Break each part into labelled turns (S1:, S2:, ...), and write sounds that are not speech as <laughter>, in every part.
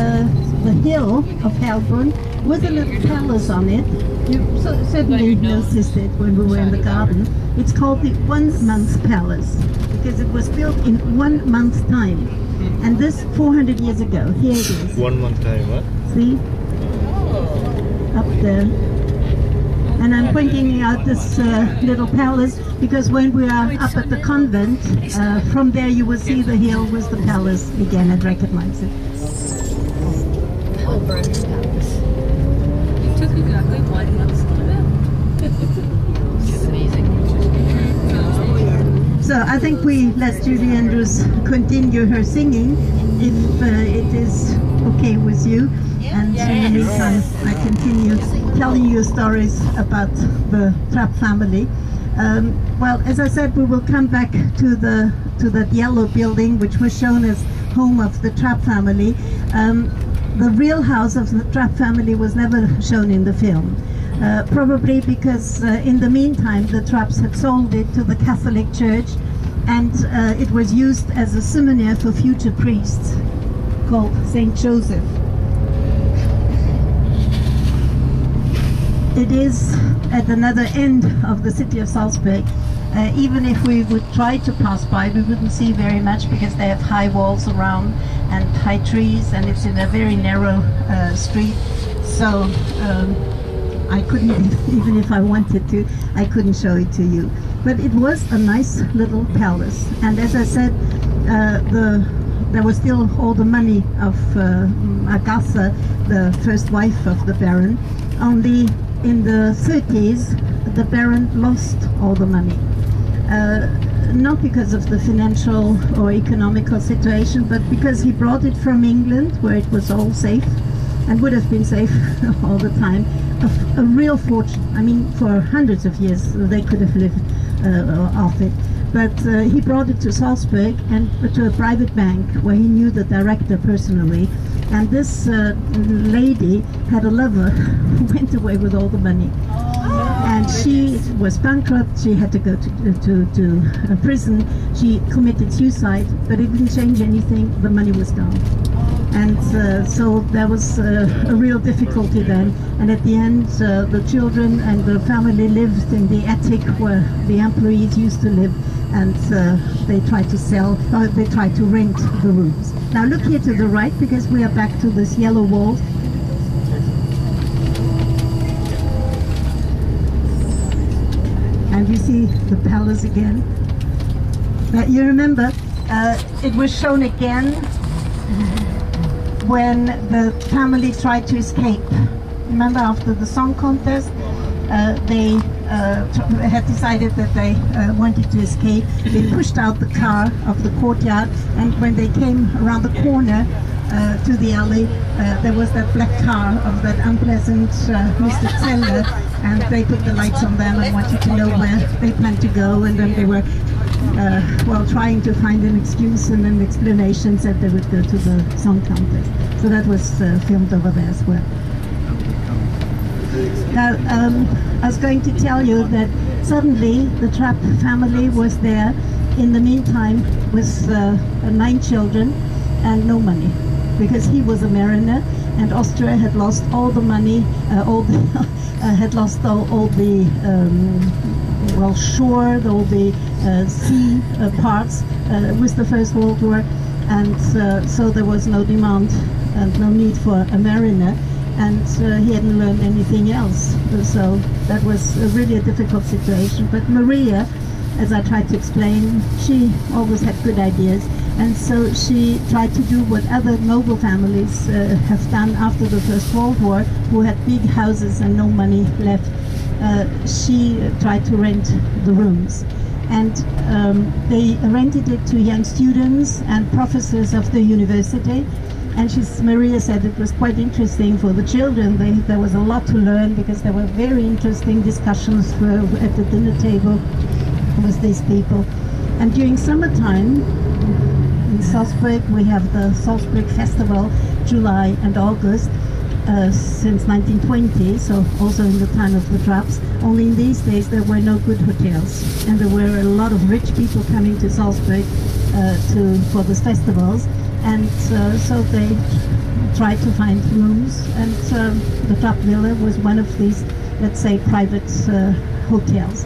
S1: uh, the hill of Hellbrunn with a little palace on it. You so, certainly noticed it when we were in the garden. It's called the One Month Palace because it was built in one month's time. And this 400 years ago, here it is.
S2: One month time, huh?
S1: See? Up there. And I'm pointing out this uh, little palace because when we are up at the convent, uh, from there you will see the hill with the palace again and recognize it.
S3: Hellbrunn Palace. You took exactly one month's time. It's amazing.
S1: So I think we let Julie Andrews continue her singing if uh, it is okay with you. And in the meantime, I continue telling you stories about the Trapp family. Um, well, as I said, we will come back to the to that yellow building, which was shown as home of the Trapp family. Um, the real house of the Trapp family was never shown in the film. Uh, probably because uh, in the meantime the Trapps had sold it to the Catholic Church and uh, it was used as a seminary for future priests called St. Joseph. It is at another end of the city of Salzburg. Uh, even if we would try to pass by, we wouldn't see very much because they have high walls around and high trees, and it's in a very narrow uh, street. So um, I couldn't, <laughs> even if I wanted to, I couldn't show it to you. But it was a nice little palace, and as I said, uh, the there was still all the money of uh, Agatha, the first wife of the Baron. Only in the 30s, the Baron lost all the money. Uh, not because of the financial or economical situation, but because he brought it from England, where it was all safe and would have been safe <laughs> all the time. A, real fortune. I mean, for hundreds of years they could have lived uh, off it. But uh, he brought it to Salzburg and to a private bank where he knew the director personally. And this uh, lady had a lover <laughs> who went away with all the money. And she was bankrupt. She had to go to to, to uh, prison. She committed suicide, but it didn't change anything. The money was gone and uh, so there was uh, a real difficulty then and at the end uh, the children and the family lived in the attic where the employees used to live and uh, they tried to sell or they tried to rent the rooms now look here to the right because we are back to this yellow wall and you see the palace again uh, you remember uh, it was shown again when the family tried to escape. Remember after the song contest, uh, they uh, had decided that they uh, wanted to escape. They pushed out the car of the courtyard and when they came around the corner uh, to the alley, uh, there was that black car of that unpleasant uh, Mr. Zeller and they put the lights on them and wanted to know where they planned to go and then they were uh, well, trying to find an excuse and an explanation that they would go to the song contest. So that was uh, filmed over there as well. Now, um, I was going to tell you that suddenly the Trapp family was there in the meantime with uh, nine children and no money because he was a mariner and Austria had lost all the money, uh, all the, <laughs> uh, had lost all, all the um, well shore, all the uh, sea uh, parts uh, with the First World War, and uh, so there was no demand and no need for a mariner, and he hadn't learned anything else. So that was really a difficult situation. But Maria, as I tried to explain, she always had good ideas and so she tried to do what other noble families uh, have done after the First World War, who had big houses and no money left. Uh, she tried to rent the rooms. And um, they rented it to young students and professors of the university. And she's, Maria said it was quite interesting for the children. They, there was a lot to learn because there were very interesting discussions for, at the dinner table with these people. And during summertime, Salzburg. We have the Salzburg Festival, July and August. Uh, since 1920, so also in the time of the Trapps. Only in these days there were no good hotels, and there were a lot of rich people coming to Salzburg uh, to for the festivals. and uh, so they tried to find rooms, and um, the Trapp Villa was one of these, let's say, private uh, hotels.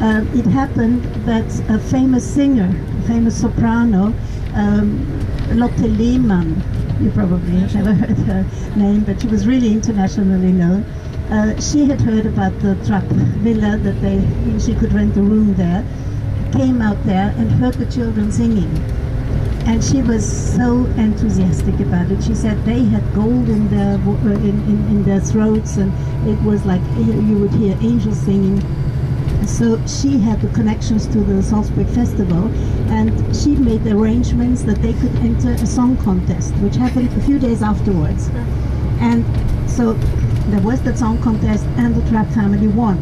S1: Uh, it happened that a famous singer, a famous soprano, um, Lotte Lehmann, you probably have never <laughs> heard her name, but she was really internationally known. Uh, she had heard about the Trapp Villa, that they she could rent a room there, came out there and heard the children singing. And she was so enthusiastic about it. She said they had gold in their, uh, in, in, in their throats, and it was like you would hear angels singing. So she had the connections to the Salzburg Festival, and she made arrangements that they could enter a song contest, which happened a few days afterwards. And so there was that song contest, and the Trapp family won.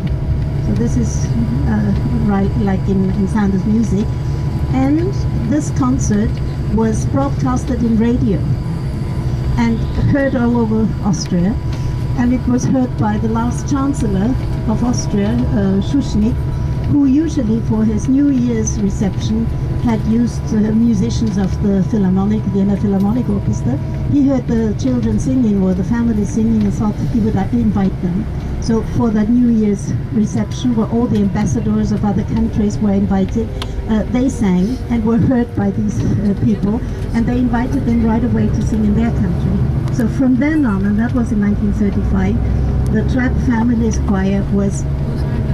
S1: So this is uh, right, like in, in Sound of Music. And this concert was broadcasted in radio and heard all over Austria. And it was heard by the last Chancellor of Austria, uh, Schuschnigg, who usually for his New Year's reception had used uh, musicians of the Philharmonic, Vienna Philharmonic Orchestra. He heard the children singing or the family singing and thought he would invite them. So for that New Year's reception, where all the ambassadors of other countries were invited, uh, they sang and were heard by these uh, people, and they invited them right away to sing in their country. So from then on, and that was in 1935, the Trapp Family's choir was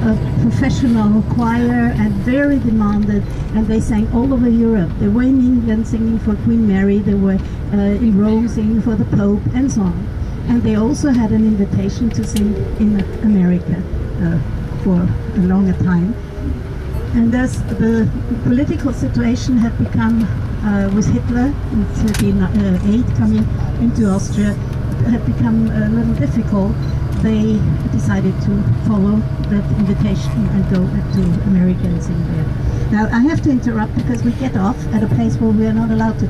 S1: a professional choir and very demanded and they sang all over Europe. They were in England singing for Queen Mary, they were uh, in Rome singing for the Pope and so on. And they also had an invitation to sing in America uh, for a longer time. And as the political situation had become, uh, with Hitler in 1938 coming into Austria, had become a little difficult, they decided to follow that invitation and go to Americans in there. Now I have to interrupt because we get off at a place where we are not allowed to